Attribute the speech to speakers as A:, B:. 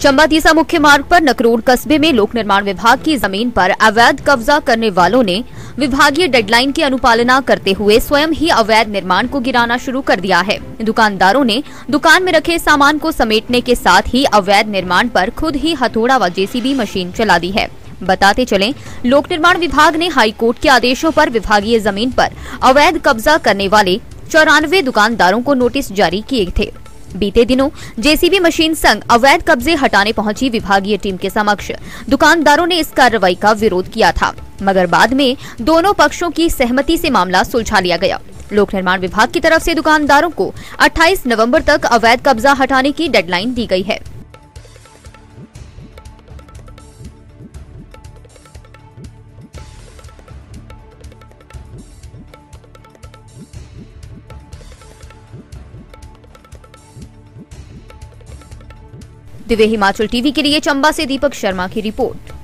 A: चंबा तीसा मुख्य मार्ग पर नकरोड कस्बे में लोक निर्माण विभाग की ज़मीन पर अवैध कब्जा करने वालों ने विभागीय डेडलाइन की अनुपालना करते हुए स्वयं ही अवैध निर्माण को गिराना शुरू कर दिया है। दुकानदारों ने दुकान में रखे सामान को समेटने के साथ ही अवैध निर्माण पर खुद ही हथौड़ा व जेसीबी मशीन चला दी है। बताते चलें, लोक निर्माण विभाग ने हाई कोर्ट के आदेशों पर विभागीय ज़मीन पर अवैध कब्जा करने वाले चौरानवे दुकानदारों को नोटिस जारी किए थे। बीते दिनों, जेसीबी मशीन संघ अवैध कब्जे हटाने पहुँची विभागीय टीम के समक्ष। दुकानदारों ने इस कार्रवाई का विरोध किया था, मगर बाद में दोनों पक्षों की सहमति से मामला सुलझा लिया गया। लोक निर्माण विभाग की तरफ़ से दुकानदारों को 28 नवंबर तक अवैध कब्जा हटाने की डेडलाइन दी गई है। दिव्य हिमाचल टीवी के लिए चंबा से दीपक शर्मा की रिपोर्ट।